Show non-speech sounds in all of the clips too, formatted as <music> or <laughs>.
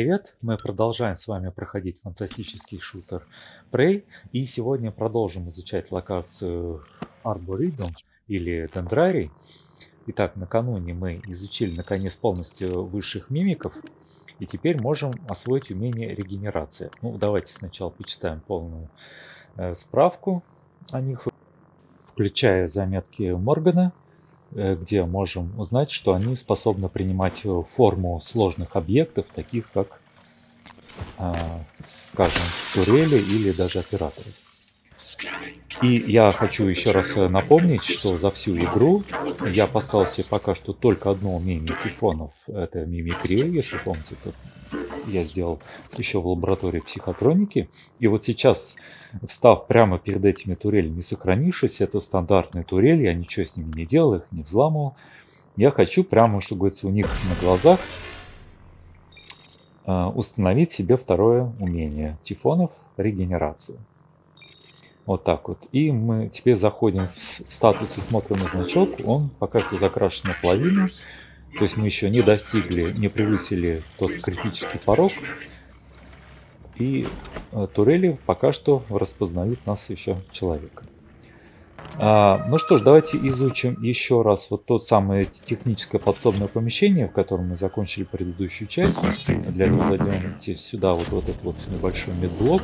Привет! Мы продолжаем с вами проходить фантастический шутер Prey. И сегодня продолжим изучать локацию Arboretum или Дендрарий. Итак, накануне мы изучили наконец полностью высших мимиков. И теперь можем освоить умение регенерации. Ну, давайте сначала почитаем полную э, справку о них, включая заметки Моргана где можем узнать, что они способны принимать э, форму сложных объектов, таких как, а, скажем, турели или даже операторы. И я хочу еще раз э, напомнить, что за всю игру я поставил себе пока что только одно умение. Это мимикрия, если помните, это я сделал еще в лаборатории психотроники. И вот сейчас, встав прямо перед этими турелями, сохранившись, это стандартные турели, я ничего с ними не делал, их не взламывал. Я хочу прямо, что говорится, у них на глазах э, установить себе второе умение тифонов регенерации. Вот так вот. И мы теперь заходим в статус и смотрим на значок. Он пока что закрашен наполовину. То есть мы еще не достигли, не превысили тот критический порог. И э, турели пока что распознают нас еще человека. А, ну что ж, давайте изучим еще раз вот тот самое техническое подсобное помещение, в котором мы закончили предыдущую часть. Для этого зайдем сюда вот, вот этот вот небольшой медблок,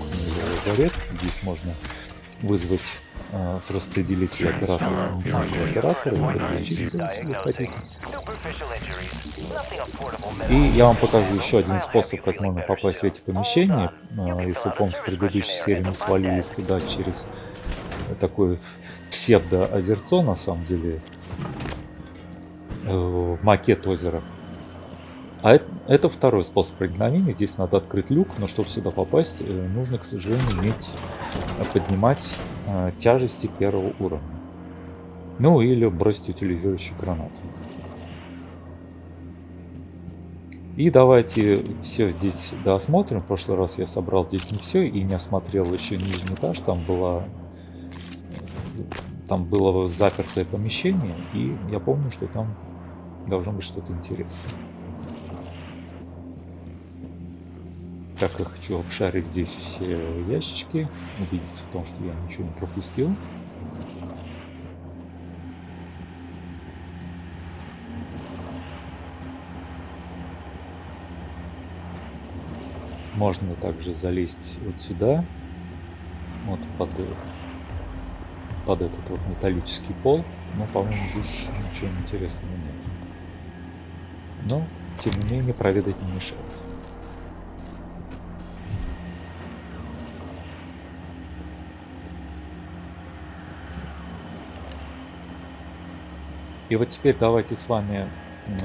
лазарет. Здесь можно вызвать с распределителя оператора медицинского оператора если вы хотите. И я вам покажу еще один способ, как можно попасть в эти помещения. Э, если вы помните, в предыдущей серии мы свалились туда через такое псевдо-озерцо, на самом деле, э, макет озера. А это, это второй способ проникновения. Здесь надо открыть люк, но чтобы сюда попасть, э, нужно, к сожалению, иметь, э, поднимать э, тяжести первого уровня. Ну или бросить утилизирующую гранату. И давайте все здесь досмотрим. В прошлый раз я собрал здесь не все и не осмотрел еще нижний этаж. Там была там было запертое помещение, и я помню, что там должно быть что-то интересное. Так я хочу обшарить здесь все ящички, убедиться в том, что я ничего не пропустил. Можно также залезть вот сюда, вот под, под этот вот металлический пол, но, по-моему, здесь ничего интересного нет. Но, тем не менее, проведать не мешает. И вот теперь давайте с вами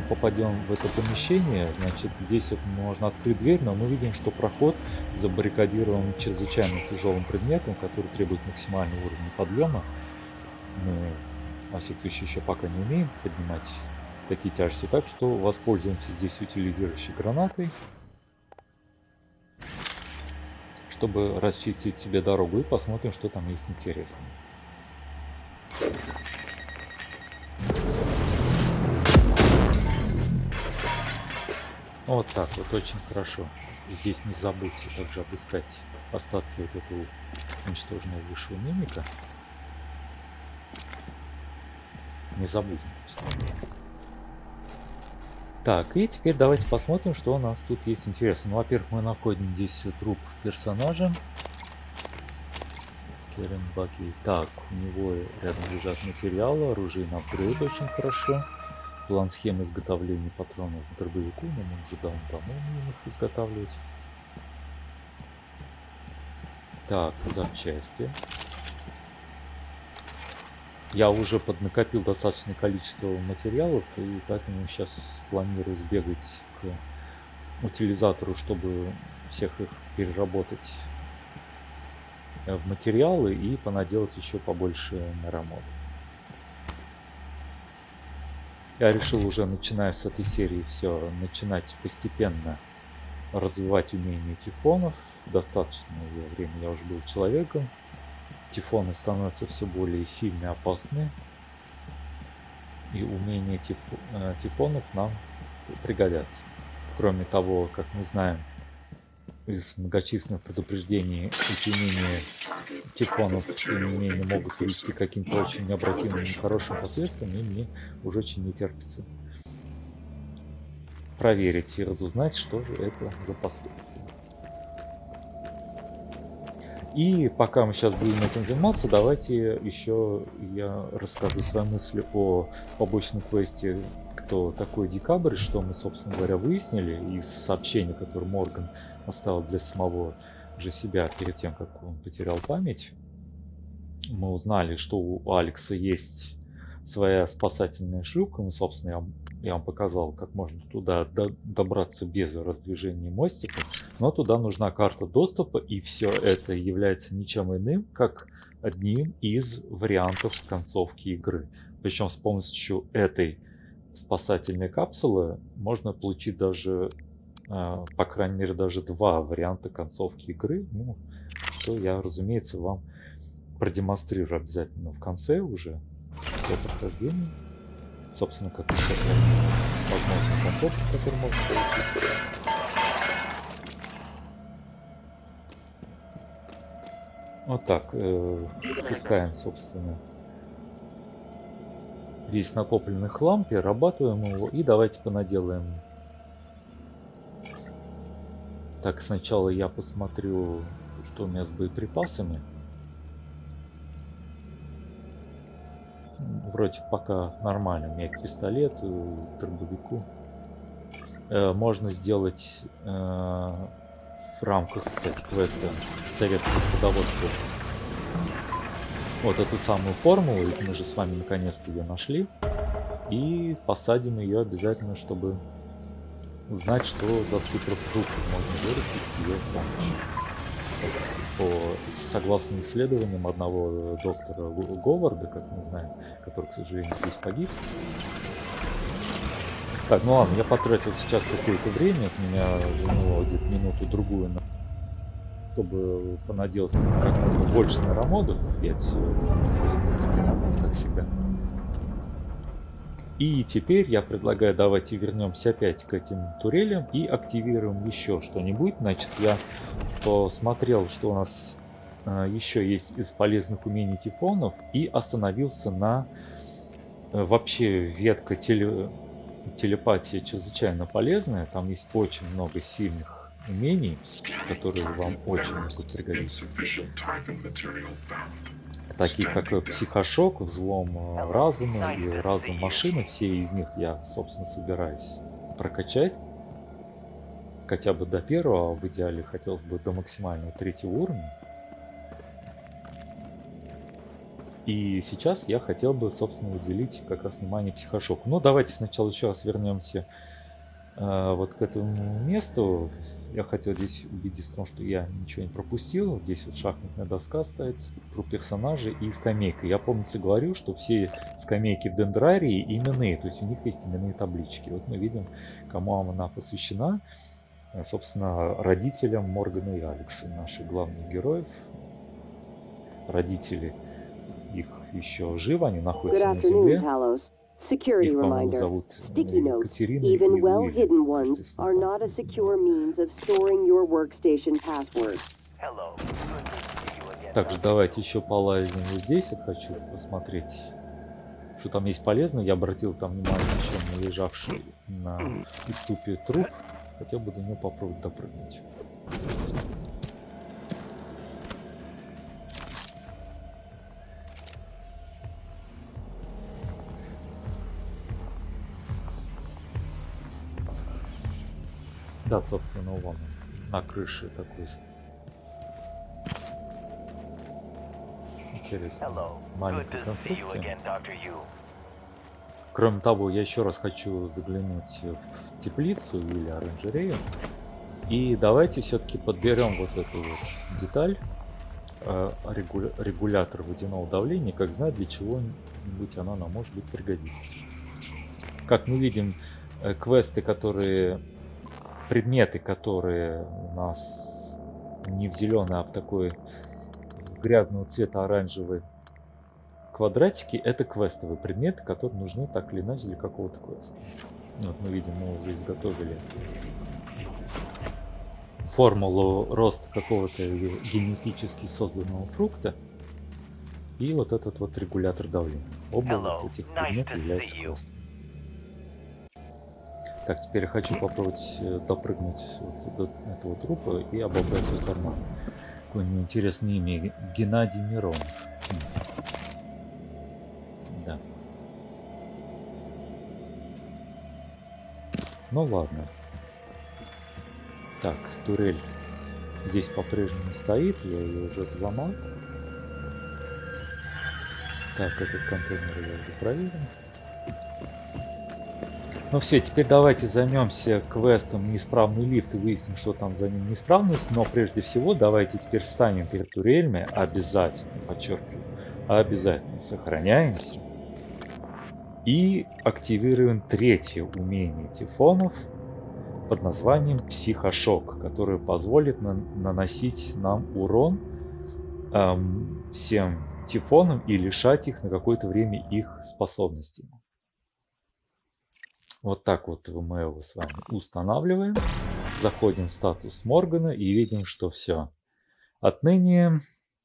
попадем в это помещение. Значит, здесь можно открыть дверь, но мы видим, что проход забаррикадирован чрезвычайно тяжелым предметом, который требует максимального уровня подъема. Мы, во всяком случае, еще пока не умеем поднимать такие тяжести, так что воспользуемся здесь утилизирующей гранатой, чтобы расчистить себе дорогу и посмотрим, что там есть интересное. Вот так вот, очень хорошо. Здесь не забудьте также обыскать остатки вот этого уничтоженного высшего мимика. Не забудем. Так, и теперь давайте посмотрим, что у нас тут есть интересно. Ну, во-первых, мы находим здесь труп персонажа. Керен Баки. Так, у него рядом лежат материалы, оружие на очень хорошо план схемы изготовления патронов к дробовику, но мы уже давно умеем их изготавливать. Так, запчасти. Я уже поднакопил достаточное количество материалов, и поэтому сейчас планирую сбегать к утилизатору, чтобы всех их переработать в материалы и понаделать еще побольше нарамодов. Я решил уже, начиная с этой серии, все начинать постепенно развивать умения тифонов. Достаточное время я уже был человеком. Тифоны становятся все более сильные и опасны. И умения тиф... Э, тифонов нам пригодятся. Кроме того, как мы знаем, из многочисленных предупреждений утемнения тифонов, тем не менее, могут привести к каким-то очень необратимым нехорошим последствиям, и мне уже очень не терпится проверить и разузнать, что же это за последствия. И пока мы сейчас будем этим заниматься, давайте еще я расскажу свои мысли о побочном квесте «Кто такой Декабрь», что мы, собственно говоря, выяснили из сообщений, которые Морган оставил для самого же себя перед тем, как он потерял память. Мы узнали, что у Алекса есть своя спасательная шлюпка. Ну, собственно, я я вам показал, как можно туда добраться без раздвижения мостика. Но туда нужна карта доступа, и все это является ничем иным, как одним из вариантов концовки игры. Причем с помощью этой спасательной капсулы можно получить даже, по крайней мере, даже два варианта концовки игры. Ну, что я, разумеется, вам продемонстрирую обязательно в конце уже все прохождение собственно, как и все возможные концовки, которые можно получить. Вот так, э, спускаем, собственно, весь накопленный хлам, перерабатываем его и давайте понаделаем. Так, сначала я посмотрю, что у меня с боеприпасами. вроде пока нормально. У меня к пистолету, дробовику. Э, можно сделать э, в рамках, кстати, квеста совет по садоводству вот эту самую формулу. Мы же с вами наконец-то ее нашли. И посадим ее обязательно, чтобы узнать, что за суперфрукт можно вырастить с ее помощью по, согласно исследованиям одного доктора Говарда, как мы знаем, который, к сожалению, здесь погиб. Так, ну ладно, я потратил сейчас какое-то время, от меня заняло где-то минуту-другую, чтобы понаделать как можно больше наромодов, я все, как всегда. И теперь я предлагаю давайте вернемся опять к этим турелям и активируем еще что-нибудь. Значит, я посмотрел, что у нас э, еще есть из полезных умений тифонов и остановился на э, вообще ветка теле, телепатии чрезвычайно полезная. Там есть очень много сильных умений, которые вам очень могут пригодиться такие как психошок, взлом э, разума и разум машины, все из них я, собственно, собираюсь прокачать. Хотя бы до первого, а в идеале хотелось бы до максимального третьего уровня. И сейчас я хотел бы, собственно, уделить как раз внимание психошоку. Но давайте сначала еще раз вернемся вот к этому месту. Я хотел здесь убедиться в том, что я ничего не пропустил. Здесь вот шахматная доска стоит, труп персонажей и скамейка. Я, помнится, говорю, что все скамейки в Дендрарии именные, то есть у них есть именные таблички. Вот мы видим, кому она посвящена. Собственно, родителям Моргана и Алекса, наших главных героев. Родители их еще живы, они находятся на земле. Security reminder. Sticky notes, even well hidden ones, are not a secure means of storing your workstation password. Также давайте еще полазим вот здесь. Вот хочу посмотреть, что там есть полезно. Я обратил там внимание еще на лежавший на уступе труп. Хотел бы до него попробовать допрыгнуть. Да, собственно, вон на крыше такой. Интересно. Маленькая конструкция. Кроме того, я еще раз хочу заглянуть в теплицу или оранжерею. И давайте все-таки подберем вот эту вот деталь. Э, регулятор водяного давления. Как знать, для чего-нибудь она нам может быть пригодится. Как мы видим, э, квесты, которые предметы, которые у нас не в зеленый, а в такой грязного цвета оранжевый квадратики, это квестовые предметы, которые нужны так или иначе для какого-то квеста. Вот мы видим, мы уже изготовили формулу роста какого-то генетически созданного фрукта и вот этот вот регулятор давления. Оба Hello. этих предметов являются хвостом. Так, теперь я хочу попробовать э, допрыгнуть вот до этого трупа и обобрать его карман. Какое-нибудь интересное имя. Геннадий Миронов. Да. Ну ладно. Так, турель здесь по-прежнему стоит, я ее уже взломал. Так, этот контейнер я уже проверил. Ну все, теперь давайте займемся квестом неисправный лифт и выясним, что там за ним неисправность. Но прежде всего давайте теперь встанем перед турельми, обязательно, подчеркиваю, обязательно сохраняемся. И активируем третье умение тифонов – под названием Психошок, который позволит на наносить нам урон эм, всем тифонам и лишать их на какое-то время их способностей. Вот так вот мы его с вами устанавливаем. Заходим в статус Моргана и видим, что все. Отныне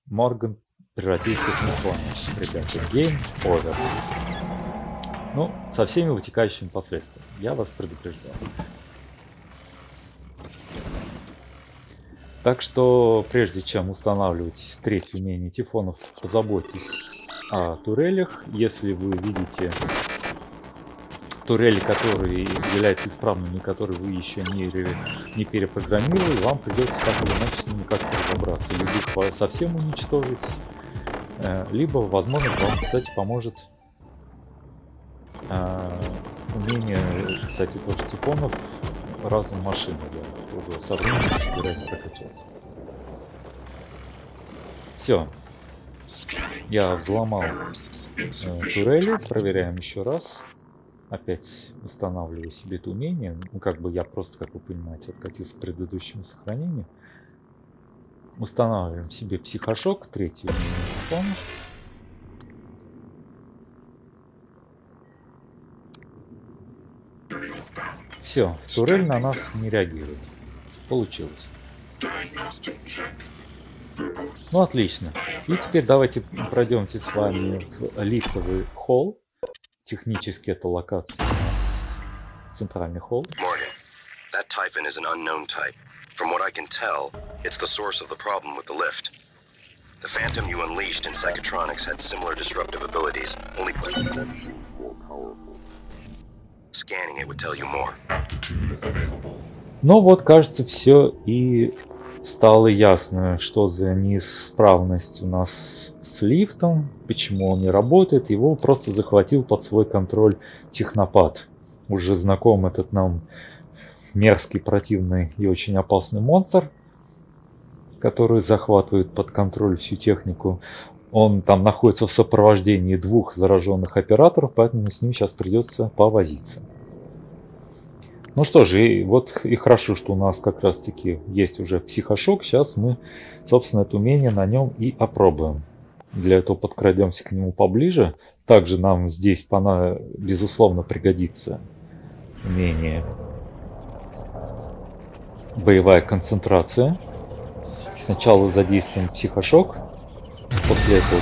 Морган превратился в тифона. Ребята, game over. Ну, со всеми вытекающими последствиями. Я вас предупреждаю. Так что, прежде чем устанавливать третье умение тифонов, позаботьтесь о турелях. Если вы видите турели, которые являются исправными, которые вы еще не, не перепрограммировали, вам придется так или иначе с ними как-то разобраться. Либо их совсем уничтожить, э, либо, возможно, вам, кстати, поможет э, умение, кстати, тоже тифонов разум машины. Я уже со временем собираюсь прокачать. Все. Я взломал э, турели. Проверяем еще раз. Опять устанавливаю себе это умение. Ну, как бы я просто, как вы понимаете, откатился к предыдущему сохранению. Устанавливаем себе психошок, третий умение. Все, турель на нас не реагирует. Получилось. Ну, отлично. И теперь давайте пройдемте с вами в лифтовый холл. Технически это локация у нас центральный холл. Morgan, that Typhon is an unknown type. From what I can tell, it's the source of the problem with the lift. The Phantom you unleashed in Psychotronics had similar disruptive abilities, only Scanning it would tell you more. Ну вот, кажется, все и стало ясно, что за неисправность у нас с лифтом, почему он не работает. Его просто захватил под свой контроль технопад. Уже знаком этот нам мерзкий, противный и очень опасный монстр, который захватывает под контроль всю технику. Он там находится в сопровождении двух зараженных операторов, поэтому с ним сейчас придется повозиться. Ну что же, и вот и хорошо, что у нас как раз таки есть уже психошок. Сейчас мы, собственно, это умение на нем и опробуем. Для этого подкрадемся к нему поближе. Также нам здесь, она, безусловно, пригодится умение боевая концентрация. Сначала задействуем психошок, После этого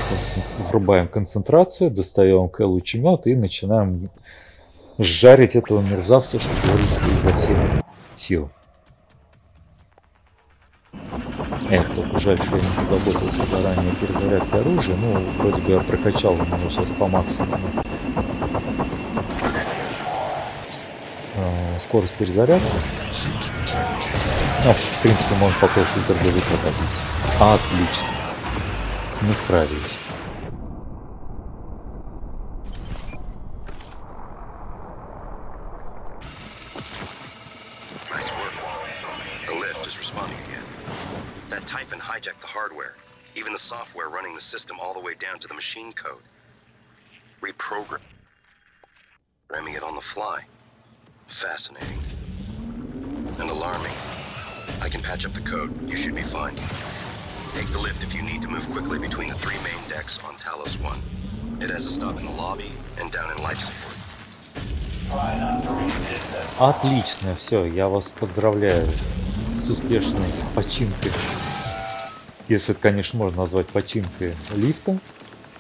врубаем концентрацию, достаем К-лучемет и начинаем жарить этого мерзавца, что говорится, изо всех сил. Эх, только жаль, что я не позаботился заранее о перезарядке оружия. Ну, вроде бы я прокачал его сейчас по максимуму. А, скорость перезарядки. Ну, в принципе, можно попробовать из дробовика добить. Отлично. Мы справились. machine code. Reprogramming it on the fly. Fascinating. And alarming. I can patch up the code. You should be fine. Take the lift if you need to move quickly between the three main decks on Talos 1. It has a stop in the lobby and down in life support. Отлично, все, я вас поздравляю с успешной починкой, если это, конечно, можно назвать починкой лифта.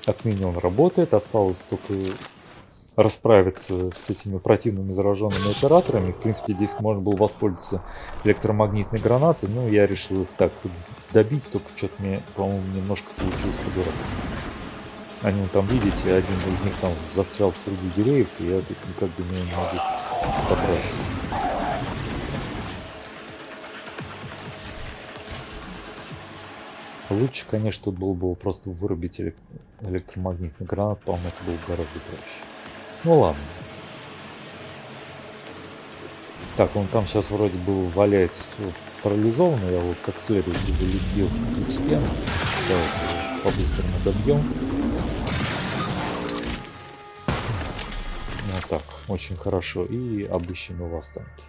Отныне он работает, осталось только расправиться с этими противными зараженными операторами. В принципе, здесь можно было воспользоваться электромагнитной гранатой, но я решил их так добить, только что-то мне, по-моему, немножко получилось по-дурацки. Они там, видите, один из них там застрял среди деревьев, и я тут никак до него не могу добраться. Лучше, конечно, тут было бы просто вырубить электромагнитный гранат, по-моему, это было гораздо проще. Ну ладно. Так, он там сейчас вроде бы валяется парализованный, я его как следует залепил клипспеном. Давайте по-быстрому добьем. Вот так, очень хорошо. И обыщем его останки.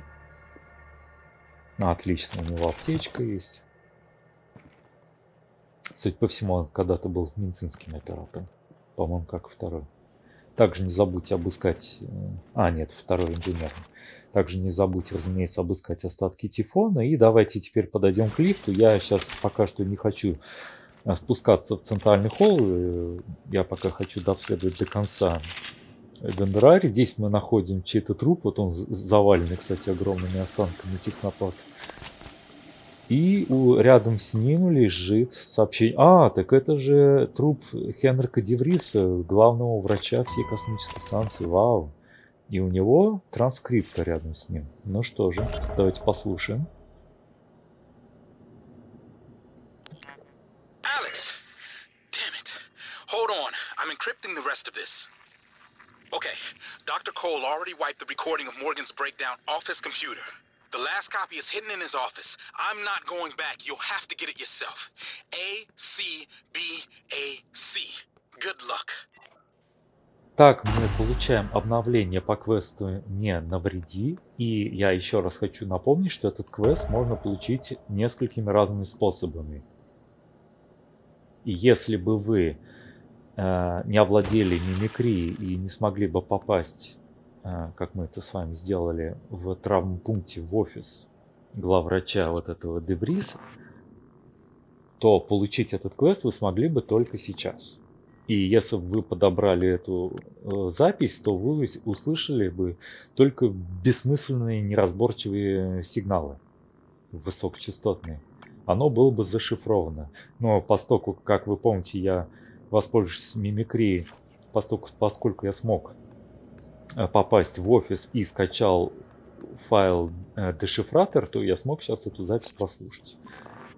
Ну, отлично, у него аптечка есть. Судя по всему, он когда-то был медицинским оператором. По-моему, как второй. Также не забудьте обыскать... Э, а, нет, второй инженер. Также не забудьте, разумеется, обыскать остатки Тифона. И давайте теперь подойдем к лифту. Я сейчас пока что не хочу э, спускаться в центральный холл. Э, я пока хочу дообследовать до конца Дендрари. Здесь мы находим чей-то труп. Вот он заваленный, кстати, огромными останками технопад. И у, рядом с ним лежит сообщение. А, так это же труп Хенрика Девриса, главного врача всей космической станции. Вау. И у него транскрипта рядом с ним. Ну что же, давайте послушаем. Alex, damn. Hold on, I'm encrypting the rest of this. Okay, Dr. Cole already wiped the recording of Morgan's breakdown off his computer. The last copy is hidden in his office. I'm not going back. You'll have to get it yourself. A, C, B, A, C. Good luck. Так, мы получаем обновление по квесту «Не навреди». И я еще раз хочу напомнить, что этот квест можно получить несколькими разными способами. И если бы вы э, не овладели мимикрией и не смогли бы попасть как мы это с вами сделали в травмпункте в офис главврача вот этого Дебриса, то получить этот квест вы смогли бы только сейчас. И если бы вы подобрали эту э, запись, то вы услышали бы только бессмысленные, неразборчивые сигналы высокочастотные. Оно было бы зашифровано. Но поскольку, как вы помните, я воспользовавшись мимикрией, поскольку, поскольку я смог попасть в офис и скачал файл э, дешифратор, то я смог сейчас эту запись прослушать.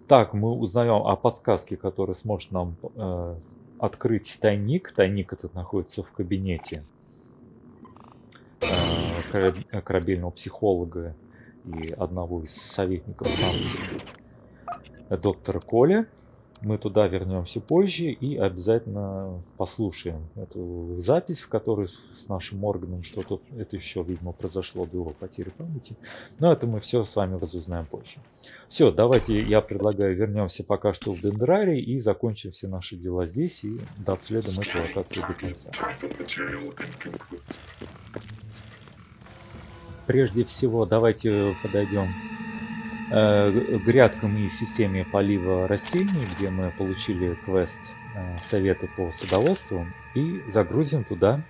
Так, мы узнаем о подсказке, которая сможет нам э, открыть тайник. Тайник этот находится в кабинете э, корабельного психолога и одного из советников станции доктора Коля. Мы туда вернемся позже и обязательно послушаем эту запись, в которой с нашим органом что-то, это еще, видимо, произошло до его потери памяти. Но это мы все с вами разузнаем позже. Все, давайте я предлагаю вернемся пока что в Дендраре и закончим все наши дела здесь и дообследуем эту локацию до конца. Прежде всего, давайте подойдем грядкам и системе полива растений, где мы получили квест э, советы по садоводству, и загрузим туда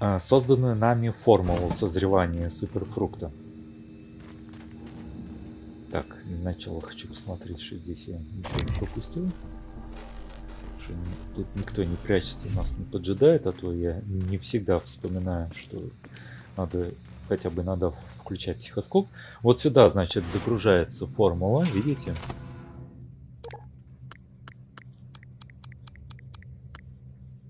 э, созданную нами формулу созревания суперфрукта. Так, начало хочу посмотреть, что здесь я ничего не пропустил. Что тут никто не прячется, нас не поджидает, а то я не всегда вспоминаю, что надо хотя бы надо включать психоскоп. Вот сюда, значит, загружается формула, видите?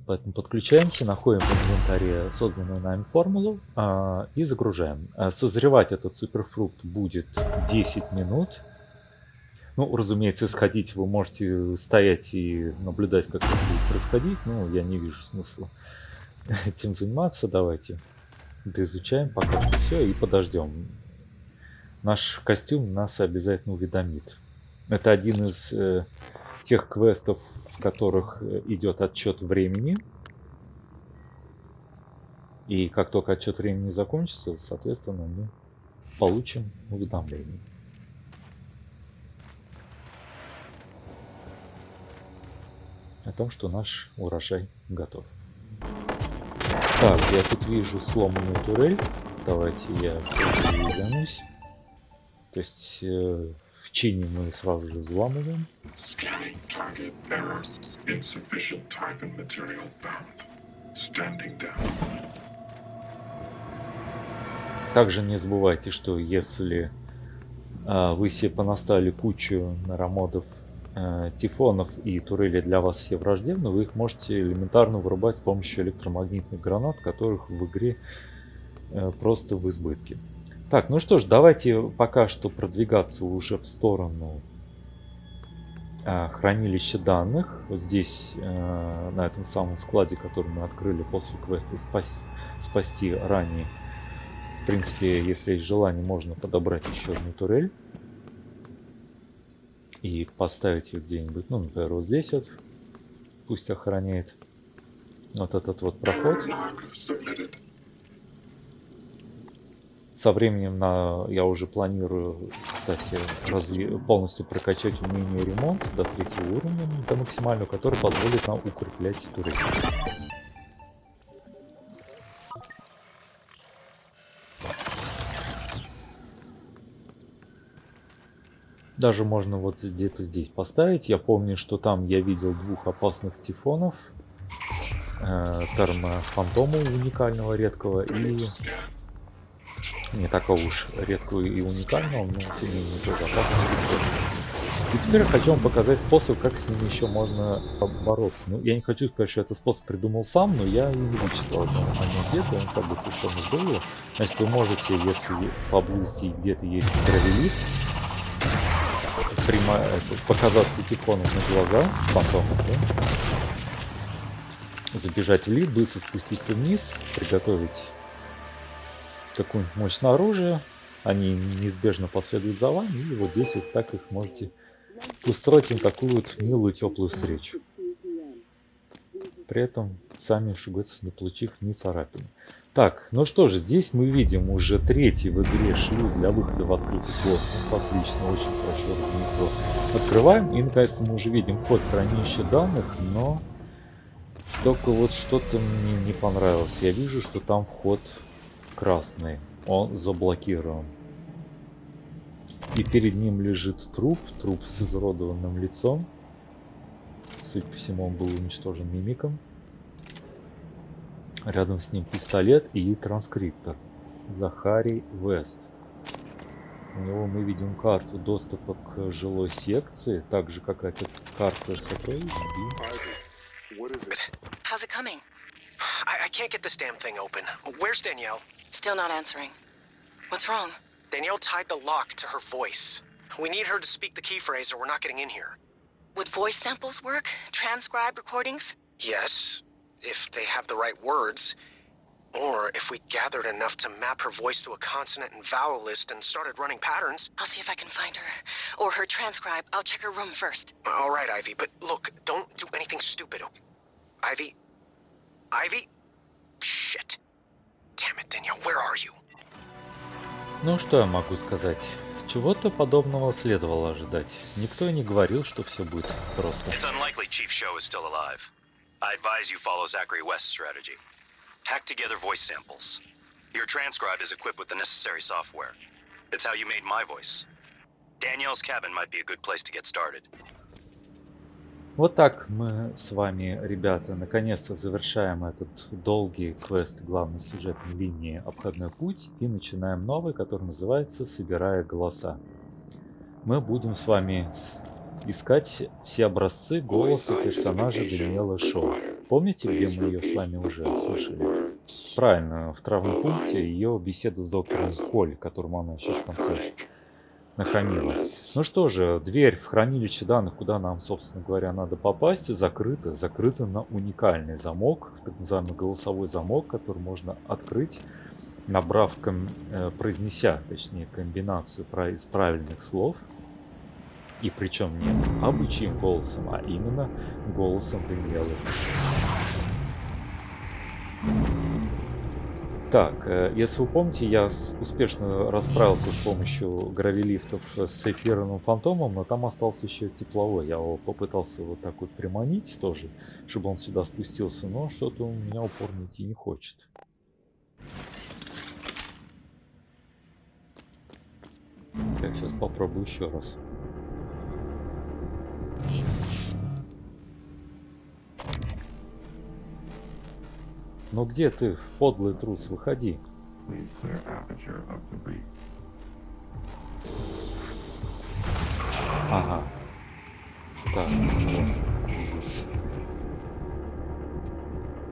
Поэтому подключаемся, находим в инвентаре созданную нами формулу а, и загружаем. А, созревать этот суперфрукт будет 10 минут. Ну, разумеется, сходить вы можете стоять и наблюдать, как это будет происходить. Ну, я не вижу смысла <laughs> этим заниматься. Давайте доизучаем пока что все и подождем. Наш костюм нас обязательно уведомит. Это один из э, тех квестов, в которых э, идет отчет времени. И как только отчет времени закончится, соответственно, мы получим уведомление. о том, что наш урожай готов. Так, я тут вижу сломанную турель. Давайте я ей займусь. То есть э, в чине мы сразу же взламываем. Также не забывайте, что если э, вы себе понаставили кучу наромодов э, тифонов и турели для вас все враждебны, вы их можете элементарно вырубать с помощью электромагнитных гранат, которых в игре э, просто в избытке. Так, ну что ж, давайте пока что продвигаться уже в сторону э, хранилища данных. Здесь, э, на этом самом складе, который мы открыли после квеста спас, спасти ранее. В принципе, если есть желание, можно подобрать еще одну турель и поставить ее где-нибудь, ну, например, вот здесь вот, пусть охраняет вот этот вот проход. Со временем на, я уже планирую, кстати, разви, полностью прокачать умение ремонт до третьего уровня, до максимального, который позволит нам укреплять турель. Даже можно вот где-то здесь поставить. Я помню, что там я видел двух опасных тифонов. Э, термофантома уникального, редкого и не такого уж редкого и уникального, но тем не менее тоже опасного. И теперь хочу вам показать способ, как с ними еще можно бороться. Ну, я не хочу сказать, что этот способ придумал сам, но я и вычитал о нем где-то, он как бы совершенно был. Значит, вы можете, если поблизости где-то есть гравилифт, прима... показаться тифоном на глаза, фантомом, да? забежать в лид, быстро спуститься вниз, приготовить какое-нибудь мощное оружие, они неизбежно последуют за вами, и вот здесь вот так их можете устроить им такую вот милую теплую встречу. При этом сами, что не получив ни царапины. Так, ну что же, здесь мы видим уже третий в игре шлюз для выхода в открытый космос. Отлично, очень хорошо разумеется. Открываем и наконец-то мы уже видим вход в хранилище данных, но только вот что-то мне не понравилось. Я вижу, что там вход красный, он заблокирован. И перед ним лежит труп, труп с изуродованным лицом. Судя по всему, он был уничтожен мимиком. Рядом с ним пистолет и транскриптор. Захарий Вест. У него мы видим карту доступа к жилой секции, так же как эта карта сокровищ. How's it coming? I, I can't get this damn thing open. Where's Danielle? Still not answering. What's wrong? Danielle tied the lock to her voice. We need her to speak the key phrase or we're not getting in here. Would voice samples work? Transcribe recordings? Yes, if they have the right words, or if we gathered enough to map her voice to a consonant and vowel list and started running patterns. I'll see if I can find her. Or her transcribe. I'll check her room first. All right, Ivy, but look, don't do anything stupid. Okay? Ivy? Ivy? Shit. Damn it, Danielle, where are you? Ну, что я могу сказать? Чего-то подобного следовало ожидать. Никто и не говорил, что все будет просто. It's unlikely Chief Show is still alive. I advise you follow Zachary West's strategy. Hack together voice samples. Your transcribe is equipped with the necessary software. It's how you made my voice. Danielle's cabin might be a good place to get started. Вот так мы с вами, ребята, наконец-то завершаем этот долгий квест главной сюжетной линии «Обходной путь» и начинаем новый, который называется «Собирая голоса». Мы будем с вами искать все образцы голоса персонажа Даниэла Шоу. Помните, где мы ее с вами уже слышали? Правильно, в травмном пункте ее беседу с доктором Холли, которому она еще в конце нахамила. Ну что же, дверь в хранилище данных, куда нам, собственно говоря, надо попасть, закрыта. Закрыта на уникальный замок, так называемый голосовой замок, который можно открыть, набрав, э, произнеся, точнее, комбинацию из правильных слов – и причем не обычным голосом, а именно голосом Даниэлы Итак, э, если вы помните, я успешно расправился с помощью гравилифтов с эфирным фантомом, но там остался еще тепловой. Я его попытался вот так вот приманить тоже, чтобы он сюда спустился, но что-то у меня упорно идти не хочет. Так, сейчас попробую еще раз. Ну где ты, подлый трус, выходи. Ага. Так,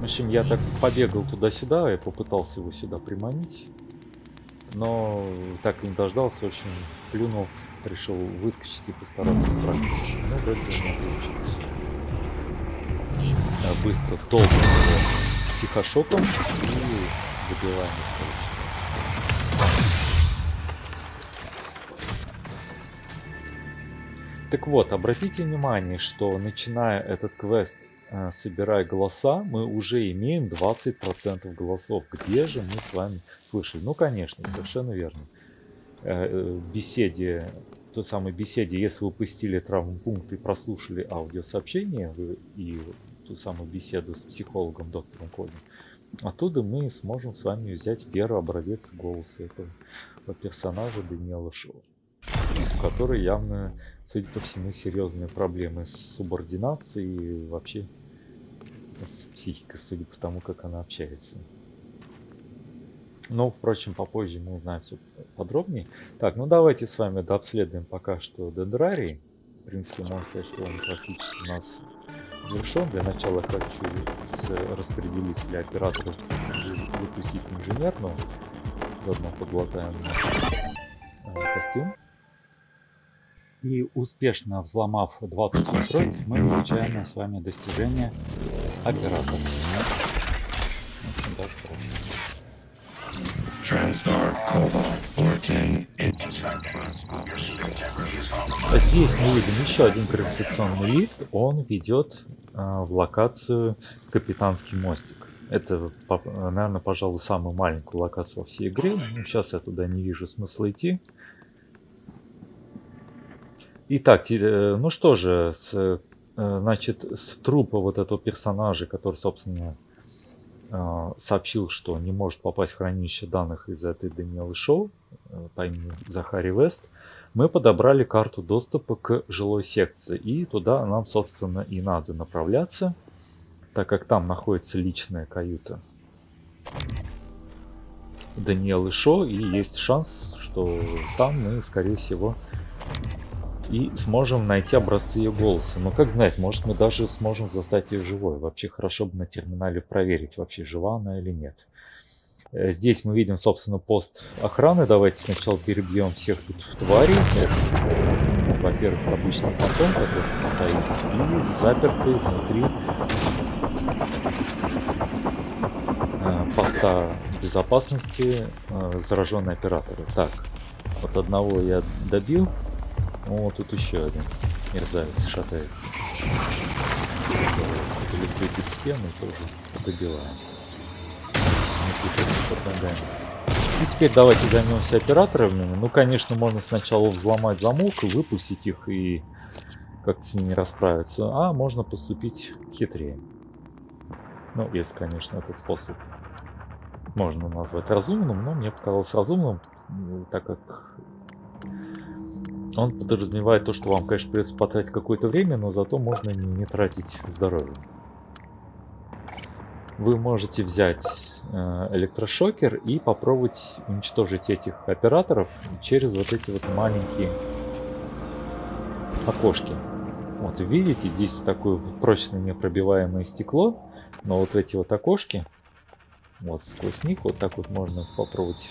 В общем, я так побегал туда-сюда и попытался его сюда приманить. Но так и не дождался, очень плюнул, решил выскочить и постараться справиться. Ну, вроде бы не получилось. Я быстро толкнул психошоком и добиваем Так вот, обратите внимание, что начиная этот квест э, «Собирай голоса», мы уже имеем 20% голосов. Где же мы с вами слышали? Ну, конечно, совершенно верно. Э, э, беседе, той самой беседе, если вы пустили травмпункт и прослушали аудиосообщение, вы и ту самую беседу с психологом доктором Коли. Оттуда мы сможем с вами взять первый образец голоса этого персонажа Даниэла Шоу, у которой явно, судя по всему, серьезные проблемы с субординацией и вообще с психикой, судя по тому, как она общается. Но, впрочем, попозже мы узнаем все подробнее. Так, ну давайте с вами дообследуем пока что Дендрарий. В принципе, можно сказать, что он практически у нас завершен. Для начала хочу с распределителя операторов выпустить инженерную. Заодно подлатаем э, костюм. И успешно взломав 20 устройств, мы получаем с вами достижение оператора. Здесь мы видим еще один гравитационный лифт. Он ведет э, в локацию Капитанский мостик. Это, наверное, пожалуй, самую маленькую локацию во всей игре. Ну, сейчас я туда не вижу смысла идти. Итак, э, ну что же, с, э, значит, с трупа вот этого персонажа, который, собственно, сообщил, что не может попасть в хранилище данных из этой Даниэлы Шоу э, по имени Захари Вест, мы подобрали карту доступа к жилой секции. И туда нам, собственно, и надо направляться, так как там находится личная каюта Даниэлы Шо, и есть шанс, что там мы, скорее всего, и сможем найти образцы ее голоса. Но как знать, может мы даже сможем застать ее живой. Вообще хорошо бы на терминале проверить, вообще жива она или нет. Э, здесь мы видим, собственно, пост охраны. Давайте сначала перебьем всех тут тварей. Во-первых, обычный фантом, который стоит, и запертый внутри э, поста безопасности э, зараженные операторы. Так, вот одного я добил. О, тут еще один мерзавец шатается. Залетает из стены тоже ногами. И теперь давайте займемся операторами. Ну, конечно, можно сначала взломать замок и выпустить их и как-то с ними расправиться. А можно поступить хитрее. Ну, если, конечно, этот способ можно назвать разумным, но мне показалось разумным, так как он подразумевает то, что вам, конечно, придется потратить какое-то время, но зато можно не, тратить здоровье. Вы можете взять э, электрошокер и попробовать уничтожить этих операторов через вот эти вот маленькие окошки. Вот видите, здесь такое прочное непробиваемое стекло, но вот эти вот окошки, вот сквозь них вот так вот можно попробовать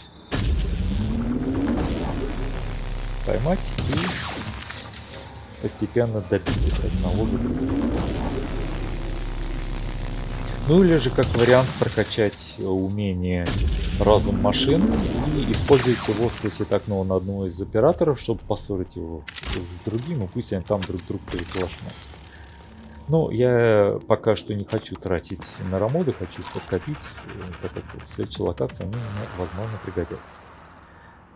поймать и постепенно добить их одного за. Ну или же как вариант прокачать умение разум машин и использовать его сквозь окно на одного из операторов, чтобы поссорить его с другим, и пусть они там друг друга переклашнутся. Ну, я пока что не хочу тратить на рамоды, хочу подкопить, э, так как локации они мне, возможно, пригодятся.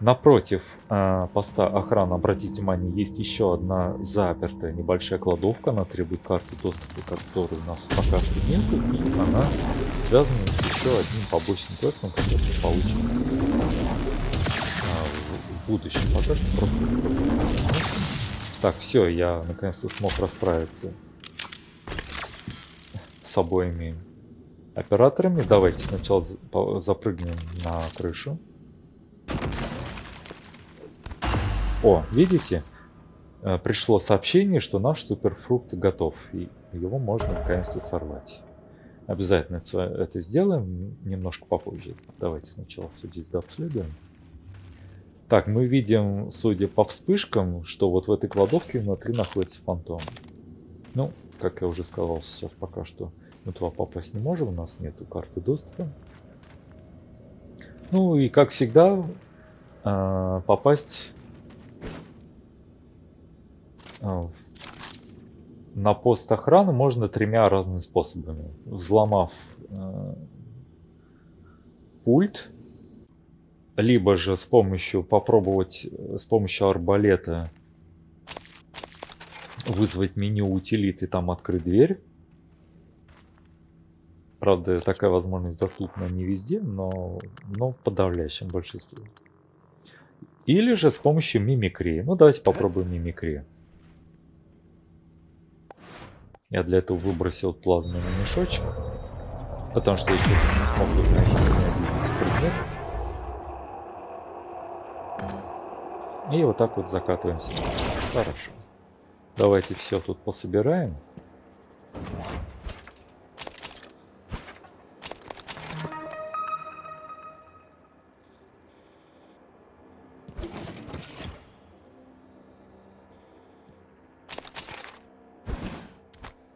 Напротив э, поста охраны, обратите внимание, есть еще одна запертая небольшая кладовка. Она требует карты доступа, которой у нас пока что нет. И она связана с еще одним побочным квестом, который мы получим э, в, в будущем. Пока что просто Так, все, я наконец-то смог расправиться с обоими операторами. Давайте сначала запрыгнем на крышу. О, видите? Э, пришло сообщение, что наш суперфрукт готов. И его можно наконец-то сорвать. Обязательно это сделаем немножко попозже. Давайте сначала все здесь дообследуем. Так, мы видим, судя по вспышкам, что вот в этой кладовке внутри находится фантом. Ну, как я уже сказал, сейчас пока что мы туда попасть не можем, у нас нету карты доступа. Ну и как всегда, э, попасть на пост охраны можно тремя разными способами. Взломав э, пульт, либо же с помощью попробовать с помощью арбалета вызвать меню утилит и там открыть дверь. Правда, такая возможность доступна не везде, но, но в подавляющем большинстве. Или же с помощью мимикрии. Ну, давайте попробуем мимикрию. Я для этого выбросил плазменный мешочек. Потому что я что-то не смог найти ни один из предметов. И вот так вот закатываемся. Хорошо. Давайте все тут пособираем.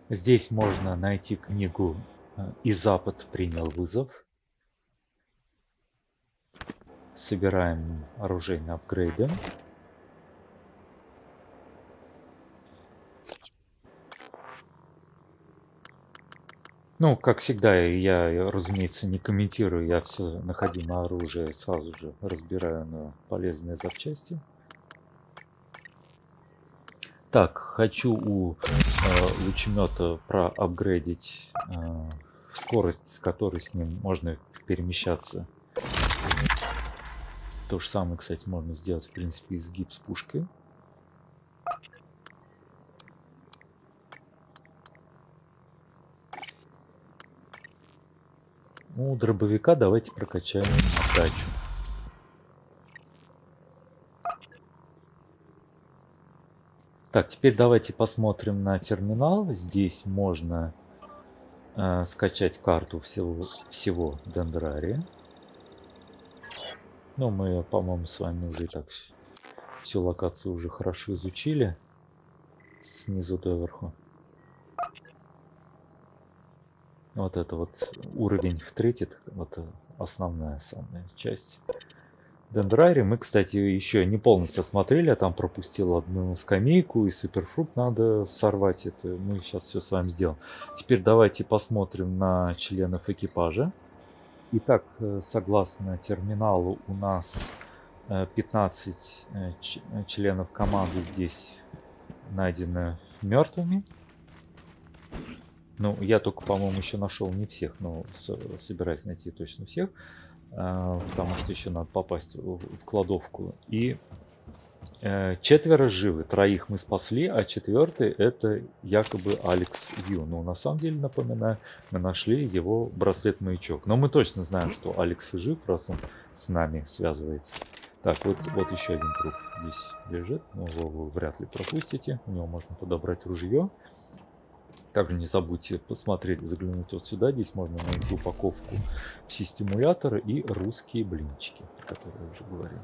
Здесь можно найти книгу э, «И Запад принял вызов». Собираем оружейные апгрейды. Ну, как всегда, я, разумеется, не комментирую, я все находимое оружие сразу же разбираю на полезные запчасти. Так, хочу у э, лучемета проапгрейдить э, скорость, с которой с ним можно перемещаться. То же самое, кстати, можно сделать, в принципе, из гипс пушкой. У дробовика давайте прокачаем отдачу. Так, теперь давайте посмотрим на терминал. Здесь можно э, скачать карту всего, всего Дендрария. Ну, мы, по-моему, с вами уже и так всю локацию уже хорошо изучили. Снизу до верху. Вот это вот уровень в третий, вот основная самая часть. Дендрари мы, кстати, еще не полностью осмотрели, а там пропустил одну скамейку и суперфрукт надо сорвать. Это мы сейчас все с вами сделаем. Теперь давайте посмотрим на членов экипажа. Итак, э, согласно терминалу у нас 15 э, э, членов команды здесь найдены мертвыми. Ну, я только, по-моему, еще нашел не всех, но собираюсь найти точно всех. А, потому что еще надо попасть в, кладовку. И э, четверо живы, троих мы спасли, а четвертый это якобы Алекс Ю. Но на самом деле, напоминаю, мы нашли его браслет-маячок. Но мы точно знаем, что Алекс жив, раз он с нами связывается. Так, вот, вот еще один труп здесь лежит. Его вы вряд ли пропустите. У него можно подобрать ружье. Также не забудьте посмотреть, заглянуть вот сюда. Здесь можно найти упаковку пси-стимулятора и русские блинчики, про которые я уже говорил.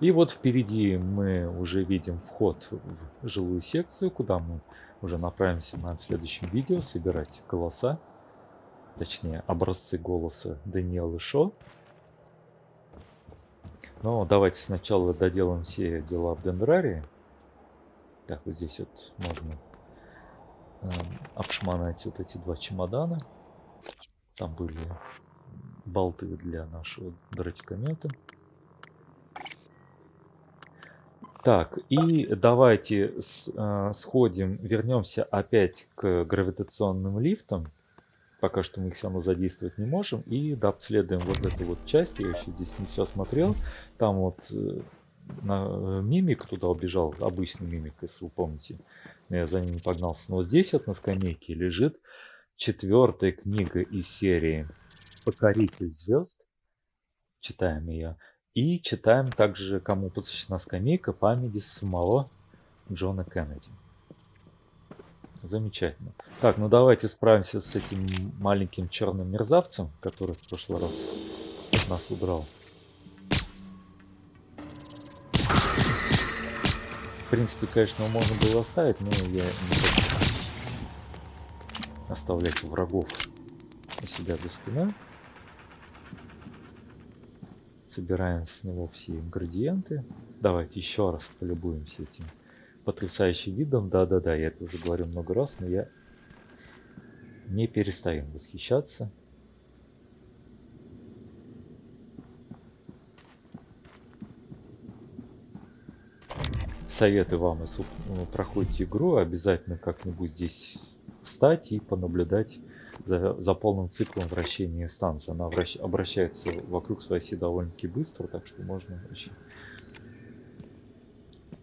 И вот впереди мы уже видим вход в жилую секцию, куда мы уже направимся на следующем видео собирать голоса. Точнее, образцы голоса Даниэлы Шо. Но давайте сначала доделаем все дела в Дендрарии. Так, вот здесь вот можно обшмонать вот эти два чемодана. Там были болты для нашего дротикомета. Так, и давайте с, э, сходим, вернемся опять к гравитационным лифтам. Пока что мы их все равно задействовать не можем. И да, обследуем вот эту вот часть. Я еще здесь не все смотрел. Там вот э, на, э, мимик туда убежал, обычный мимик, если вы помните. Я за ним не погнался. Но здесь вот на скамейке лежит четвертая книга из серии «Покоритель звезд». Читаем ее. И читаем также, кому посвящена скамейка, памяти самого Джона Кеннеди. Замечательно. Так, ну давайте справимся с этим маленьким черным мерзавцем, который в прошлый раз нас удрал. Принципе, конечно, его можно было оставить, но я не хочу оставлять врагов у себя за спиной. Собираем с него все ингредиенты. Давайте еще раз полюбуемся этим потрясающим видом. Да-да-да, я это уже говорю много раз, но я не перестаю восхищаться. Советую вам, если вы проходите игру, обязательно как-нибудь здесь встать и понаблюдать за, за полным циклом вращения станции. Она вращ, обращается вокруг своей оси довольно-таки быстро, так что можно очень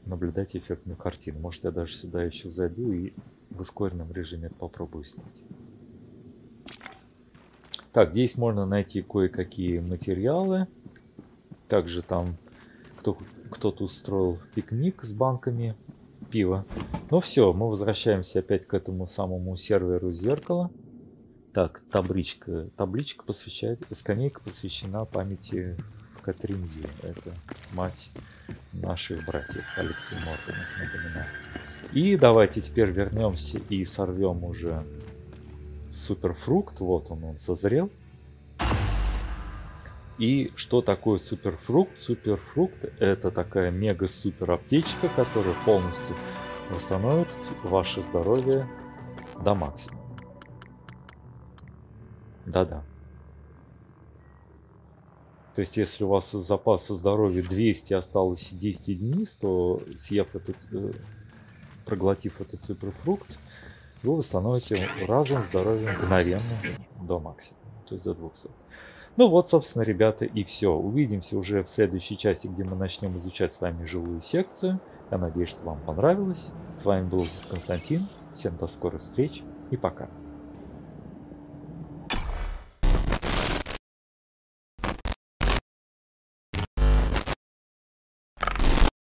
наблюдать эффектную картину. Может я даже сюда еще зайду и в ускоренном режиме попробую снять. Так, здесь можно найти кое-какие материалы. Также там кто, кто-то устроил пикник с банками пива. Ну все, мы возвращаемся опять к этому самому серверу зеркала. Так, табличка. Табличка посвящает, скамейка посвящена памяти Катринди. Это мать наших братьев Алексей Морганов, напоминаю. И давайте теперь вернемся и сорвем уже суперфрукт. Вот он, он созрел. И что такое суперфрукт? Суперфрукт это такая мега-супер аптечка, которая полностью восстановит ваше здоровье до максимума. Да-да. То есть, если у вас запаса здоровья 200 осталось 10 единиц, то съев этот, э, проглотив этот суперфрукт, вы восстановите разом здоровье мгновенно до максимума, то есть до 200. Ну вот, собственно, ребята, и все. Увидимся уже в следующей части, где мы начнем изучать с вами живую секцию. Я надеюсь, что вам понравилось. С вами был Константин. Всем до скорых встреч и пока.